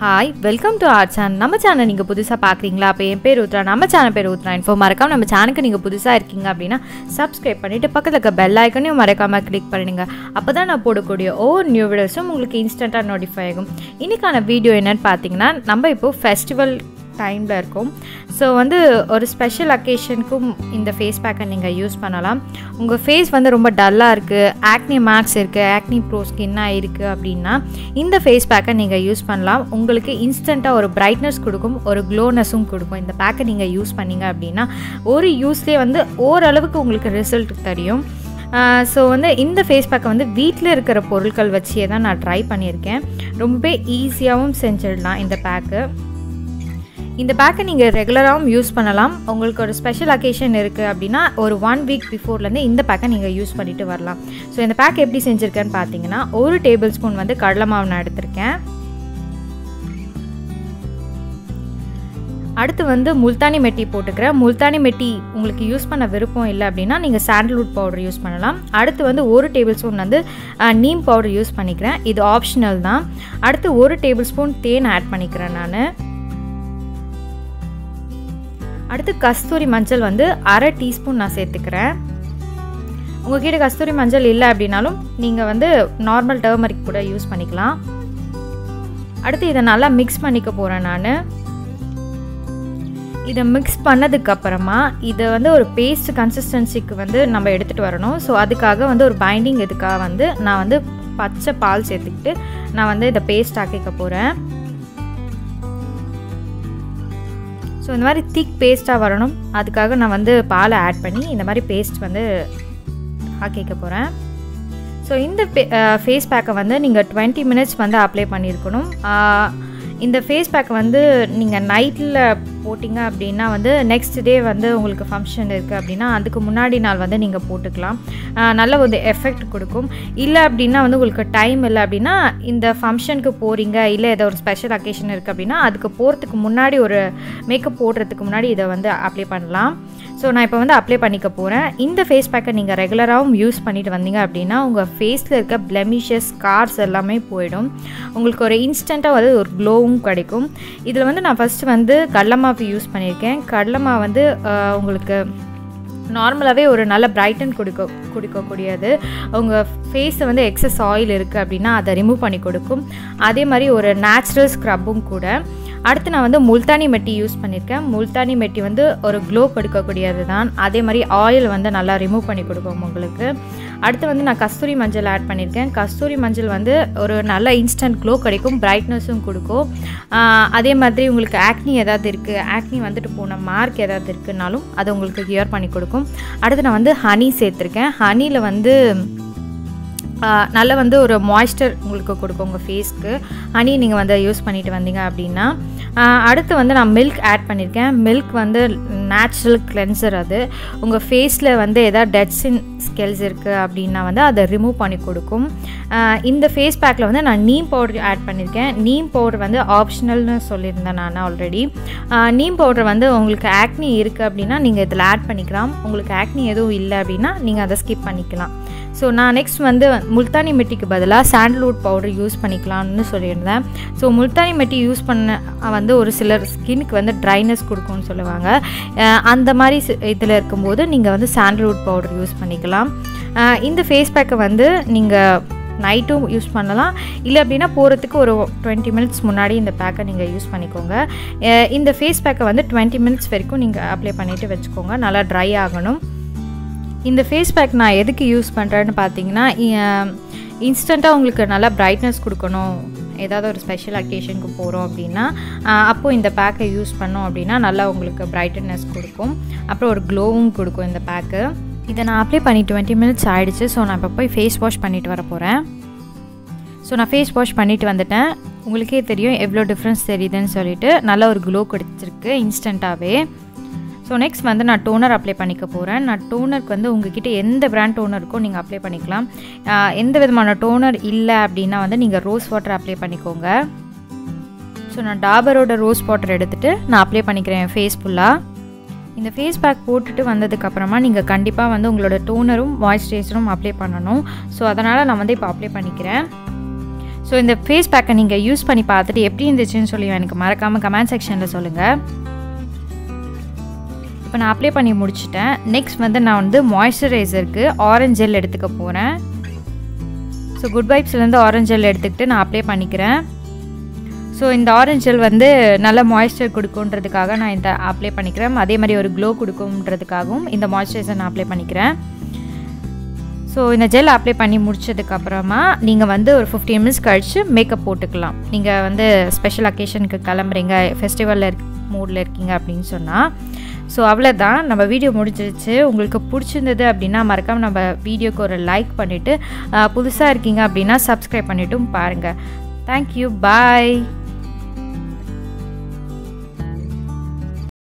Hi welcome to our channel நம்ம channel நீங்கள் புதுசாக பார்க்குறீங்களா அப்போ என் பேர் ஊத்ரா நம்ம சேனல் பேர் ஊத்ரா இன்ஃபோ மறக்காம நம்ம சேனலுக்கு நீங்கள் புதுசாக இருக்கீங்க அப்படின்னா சப்ஸ்கிரைப் பண்ணிவிட்டு பக்கத்தில் இருக்க பெல் ஐக்கனையும் மறக்காமல் கிளிக் பண்ணிடுங்க அப்போ தான் நான் போடக்கூடிய ஒவ்வொரு நியூ வீடியோஸும் உங்களுக்கு இன்ஸ்டண்ட்டாக நோட்டிஃபை ஆகும். இன்றைக்கான வீடியோ என்னென்னு பார்த்தீங்கன்னா நம்ம இப்போது ஃபெஸ்டிவல் டைமில் இருக்கும். ஸோ வந்து ஒரு ஸ்பெஷல் அக்கேஷனுக்கும் இந்த ஃபேஸ் பேக்கை நீங்கள் யூஸ் பண்ணலாம். உங்கள் ஃபேஸ் வந்து ரொம்ப டல்லாக இருக்குது ஆக்னி மேக்ஸ் இருக்குது ஆக்னி ப்ரோ ஸ்கின்னாக இருக்குது அப்படின்னா இந்த ஃபேஸ் பேக்கை நீங்கள் யூஸ் பண்ணலாம். உங்களுக்கு இன்ஸ்டண்ட்டாக ஒரு பிரைட்னஸ் கொடுக்கும் ஒரு க்ளோனஸும் கொடுக்கும். இந்த பேக்கை நீங்கள் யூஸ் பண்ணீங்க அப்படின்னா ஒரு யூஸ்லேயே வந்து ஓரளவுக்கு உங்களுக்கு ரிசல்ட் தெரியும். ஸோ வந்து இந்த ஃபேஸ் பேக்கை வந்து வீட்டில் இருக்கிற பொருட்கள் வச்சே தான் நான் ட்ரை பண்ணியிருக்கேன். ரொம்ப ஈஸியாகவும் செஞ்சிடலாம் இந்த பேக்கு இந்த பேக்கை நீங்கள் ரெகுலராகவும் யூஸ் பண்ணலாம். உங்களுக்கு ஒரு ஸ்பெஷல் அக்கேஷன் இருக்குது அப்படின்னா ஒரு ஒன் வீக் பிஃபோர்லேருந்து இந்த பேக்கை நீங்கள் யூஸ் பண்ணிட்டு வரலாம். ஸோ இந்த பேக் எப்படி செஞ்சுருக்கேன்னு பார்த்தீங்கன்னா ஒரு டேபிள் ஸ்பூன் வந்து கடலை மாவு நான் எடுத்திருக்கேன். அடுத்து வந்து முல்தானி மெட்டி போட்டுக்கிறேன். முல்தானி மெட்டி உங்களுக்கு யூஸ் பண்ண விருப்பம் இல்லை அப்படின்னா நீங்கள் சாண்டல்வுட் பவுடர் யூஸ் பண்ணலாம். அடுத்து வந்து ஒரு டேபிள் ஸ்பூன் வந்து நீம் பவுடர் யூஸ் பண்ணிக்கிறேன். இது ஆப்ஷனல் தான். அடுத்து ஒரு டேபிள் ஸ்பூன் தேன் ஆட் பண்ணிக்கிறேன் நான். அடுத்து கஸ்தூரி மஞ்சள் வந்து அரை டீஸ்பூன் நான் சேர்த்துக்கிறேன். உங்ககிட்ட கஸ்தூரி மஞ்சள் இல்லை அப்படின்னாலும் நீங்கள் வந்து நார்மல் டர்மரிக் கூட யூஸ் பண்ணிக்கலாம். அடுத்து இதை நல்லா மிக்ஸ் பண்ணிக்க போகிறேன் நான். இதை மிக்ஸ் பண்ணதுக்கப்புறமா இதை வந்து ஒரு பேஸ்ட் கன்சிஸ்டன்சிக்கு வந்து நம்ம எடுத்துகிட்டு வரணும். ஸோ அதுக்காக வந்து ஒரு பைண்டிங் இதுக்காக வந்து நான் வந்து பச்சை பால் சேர்த்துக்கிட்டு நான் வந்து இதை பேஸ்ட் ஆக்கிக்க போகிறேன் ஸோ இந்த மாதிரி திக் பேஸ்ட்டாக வரணும். அதுக்காக நான் வந்து பாலை ஆட் பண்ணி இந்த மாதிரி பேஸ்ட் வந்து ஆக்கிக்க போகிறேன் ஸோ இந்த ஃபேஸ் பேக்கை வந்து நீங்கள் டுவெண்ட்டி மினிட்ஸ் வந்து அப்ளை பண்ணியிருக்கணும். இந்த ஃபேஸ் பேக் வந்து நீங்கள் நைட்டில் போட்டிங்க அப்படின்னா வந்து நெக்ஸ்ட் டே வந்து உங்களுக்கு ஃபங்க்ஷன் இருக்குது அப்படின்னா அதுக்கு முன்னாடி நாள் வந்து நீங்கள் போட்டுக்கலாம். நல்ல ஒரு எஃபெக்ட் கொடுக்கும். இல்லை அப்படின்னா வந்து உங்களுக்கு டைம் இல்லை அப்படின்னா இந்த ஃபங்க்ஷனுக்கு போகிறீங்க இல்லை ஏதோ ஒரு ஸ்பெஷல் அக்கேஷன் இருக்குது அப்படின்னா அதுக்கு போகிறதுக்கு முன்னாடி ஒரு மேக்கப் போடுறதுக்கு முன்னாடி இதை வந்து அப்ளை பண்ணலாம். ஸோ நான் இப்போ வந்து அப்ளை பண்ணிக்க போகிறேன் இந்த ஃபேஸ் பேக்கை நீங்கள் ரெகுலராகவும் யூஸ் பண்ணிட்டு வந்தீங்க அப்படின்னா உங்கள் ஃபேஸில் இருக்க பிளமிஷஸ் ஸ்கார்ஸ் எல்லாமே போயிடும். உங்களுக்கு ஒரு இன்ஸ்டண்ட்டாக வந்து ஒரு க்ளோவும் கிடைக்கும். இதில் வந்து நான் ஃபஸ்ட்டு வந்து கடலமாவு யூஸ் பண்ணியிருக்கேன். கடலமா வந்து உங்களுக்கு நார்மலாகவே ஒரு நல்ல பிரைட்டன் கொடுக்க கொடுக்கக்கூடியது. உங்கள் ஃபேஸில் வந்து எக்ஸஸ் ஆயில் இருக்குது அப்படின்னா அதை ரிமூவ் பண்ணி கொடுக்கும். அதே மாதிரி ஒரு நேச்சுரல் ஸ்க்ரப்பும் கூட. அடுத்து நான் வந்து முல்தானி மெட்டி யூஸ் பண்ணியிருக்கேன். முல்தானி மெட்டி வந்து ஒரு க்ளோ கொடுக்கக்கூடியது தான் அதே மாதிரி ஆயில் வந்து நல்லா ரிமூவ் பண்ணி கொடுக்கும் உங்களுக்கு. அடுத்து வந்து நான் கஸ்தூரி மஞ்சள் ஆட் பண்ணியிருக்கேன். கஸ்தூரி மஞ்சள் வந்து ஒரு நல்ல இன்ஸ்டன்ட் க்ளோ கிடைக்கும் பிரைட்னஸும் கொடுக்கும். அதே மாதிரி உங்களுக்கு ஆக்னி ஏதாவது இருக்குது ஆக்னி வந்துட்டு போன மார்க் ஏதாவது இருக்குன்னாலும் அது உங்களுக்கு கியூர் பண்ணி கொடுக்கும். அடுத்து நான் வந்து ஹனி சேர்த்துருக்கேன். ஹனியில் வந்து நல்ல வந்து ஒரு மாய்ஸ்டர் உங்களுக்கு கொடுக்கும் உங்கள் ஃபேஸ்க்கு ஹனி நீங்கள் வந்து யூஸ் பண்ணிட்டு வந்தீங்க அப்படின்னா அடுத்து வந்து நான் மில்க் ஆட் பண்ணியிருக்கேன் மில்க் வந்து நேச்சுரல் கிளென்சர் அது. உங்கள் ஃபேஸில் வந்து எதாவது டெட்ஸின் ஸ்கெல்ஸ் இருக்குது அப்படின்னா வந்து அதை ரிமூவ் பண்ணி கொடுக்கும். இந்த ஃபேஸ் பேக்கில் வந்து நான் நீம் பவுடர் ஆட் பண்ணியிருக்கேன் நீம் பவுடர் வந்து ஆப்ஷனல்னு சொல்லியிருந்தேன் நான் ஆல்ரெடி நீம் பவுடர் வந்து உங்களுக்கு ஆக்னி இருக்குது அப்படின்னா நீங்கள் இதில் ஆட் பண்ணிக்கலாம். உங்களுக்கு ஆக்னி எதுவும் இல்லை அப்படின்னா நீங்கள் அதை ஸ்கிப் பண்ணிக்கலாம். ஸோ நான் நெக்ஸ்ட் வந்து முல்தானி மெட்டிக்கு பதிலாக சாண்டல்வுட் பவுடர் யூஸ் பண்ணிக்கலாம்னு சொல்லியிருந்தேன். ஸோ முல்தானி மெட்டி யூஸ் பண்ண வந்து ஒரு சிலர் ஸ்கின்னுக்கு வந்து ட்ரைனஸ் கொடுக்கும்னு சொல்லுவாங்க. அந்த மாதிரி இதில் இருக்கும்போது நீங்கள் வந்து சாண்டல்வுட் பவுடர் யூஸ் பண்ணிக்கலாம். இந்த ஃபேஸ் பேக்கை வந்து நீங்கள் நைட்டும் யூஸ் பண்ணலாம். இல்லை அப்படின்னா போகிறதுக்கு ஒரு டுவெண்ட்டி மினிட்ஸ் முன்னாடி இந்த பேக்கை நீங்கள் யூஸ் பண்ணிக்கோங்க. இந்த ஃபேஸ் பேக்கை வந்து டுவெண்ட்டி மினிட்ஸ் வரைக்கும் நீங்கள் அப்ளை பண்ணிவிட்டு வச்சுக்கோங்க. நல்லா ட்ரை ஆகணும். இந்த ஃபேஸ் பேக் நான் எதுக்கு யூஸ் பண்ணுறேன்னு பார்த்தீங்கன்னா இன்ஸ்டண்ட்டாக உங்களுக்கு நல்லா பிரைட்னஸ் கொடுக்கணும். ஏதாவது ஒரு ஸ்பெஷல் அக்கேஷனுக்கு போகிறோம் அப்படின்னா அப்போது இந்த பேக்கை யூஸ் பண்ணோம் அப்படின்னா நல்லா உங்களுக்கு பிரைட்டனஸ் கொடுக்கும். அப்புறம் ஒரு க்ளோவும் கொடுக்கும் இந்த பேக்கு இதை நான் அப்ளை பண்ணி டுவெண்ட்டி மினிட்ஸ் ஆகிடுச்சு ஸோ நான் இப்போ போய் ஃபேஸ் வாஷ் பண்ணிட்டு வர போகிறேன் ஸோ நான் ஃபேஸ் வாஷ் பண்ணிவிட்டு வந்துட்டேன். உங்களுக்கே தெரியும் எவ்வளோ டிஃப்ரென்ஸ் தெரியுதுன்னு சொல்லிட்டு. நல்ல ஒரு க்ளோ கொடுத்துருக்கு இன்ஸ்டண்ட்டாகவே ஸோ நெக்ஸ்ட் வந்து நான் டோனர் அப்ளை பண்ணிக்க போகிறேன் நான் டோனருக்கு வந்து உங்ககிட்ட எந்த பிராண்ட் டோனர் இருக்கோ நீங்கள் அப்ளை பண்ணிக்கலாம். எந்த விதமான டோனர் இல்லை அப்படின்னா வந்து நீங்கள் ரோஸ் வாட்டர் அப்ளை பண்ணிக்கோங்க. ஸோ நான் டாபரோட ரோஸ் வாட்டர் எடுத்துகிட்டு நான் அப்ளை பண்ணிக்கிறேன் என் ஃபேஸ் ஃபுல்லாக இந்த ஃபேஸ் பேக் போட்டுட்டு வந்ததுக்கப்புறமா நீங்கள் கண்டிப்பாக வந்து உங்களோட டோனரும் மாய்ஸ்சரைசரும் அப்ளை பண்ணணும். ஸோ அதனால் நான் வந்து இப்போ அப்ளை பண்ணிக்கிறேன். ஸோ இந்த ஃபேஸ் பேக்கை நீங்கள் யூஸ் பண்ணி பார்த்துட்டு எப்படி இருந்துச்சுன்னு சொல்லி எனக்கு மறக்காமல் கமெண்ட் செக்ஷனில் சொல்லுங்கள் இப்போ நான் அப்ளை பண்ணி முடிச்சிட்டேன். நெக்ஸ்ட் வந்து நான் வந்து மாய்ஸ்சரைசருக்கு ஆரஞ்ச் ஜெல் எடுத்துக்க போகிறேன் ஸோ குட் வைப்ஸ்லேருந்து ஆரஞ்ச் ஜெல் எடுத்துக்கிட்டு நான் அப்ளை பண்ணிக்கிறேன். ஸோ இந்த ஆரஞ்ச் ஜெல் வந்து நல்ல மாய்ஸ்சர் கொடுக்குன்றதுக்காக நான் இந்த அப்ளை பண்ணிக்கிறேன். அதே மாதிரி ஒரு க்ளோ கொடுக்குன்றதுக்காகவும் இந்த மாய்ஸ்சரைசர் நான் அப்ளை பண்ணிக்கிறேன். ஸோ இந்த ஜெல் அப்ளை பண்ணி முடிச்சதுக்கப்புறமா நீங்கள் வந்து ஒரு ஃபிஃப்டீன் மினிட்ஸ் கழித்து மேக்கப் போட்டுக்கலாம். நீங்கள் வந்து ஸ்பெஷல் அக்கேஷனுக்கு கிளம்புறீங்க ஃபெஸ்டிவலில் இருக் மூடில் இருக்கீங்க அப்படின்னு சொன்னால் ஸோ அவ்வளோதான் நம்ம வீடியோ முடிஞ்சிருச்சு. உங்களுக்கு பிடிச்சிருந்தது அப்படின்னா மறக்காமல் நம்ம வீடியோக்கு ஒரு லைக் பண்ணிவிட்டு புதுசாக இருக்கீங்க அப்படின்னா சப்ஸ்கிரைப் பண்ணிவிட்டும் பாருங்கள் தேங்க்யூ பாய்